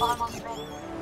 almost ready.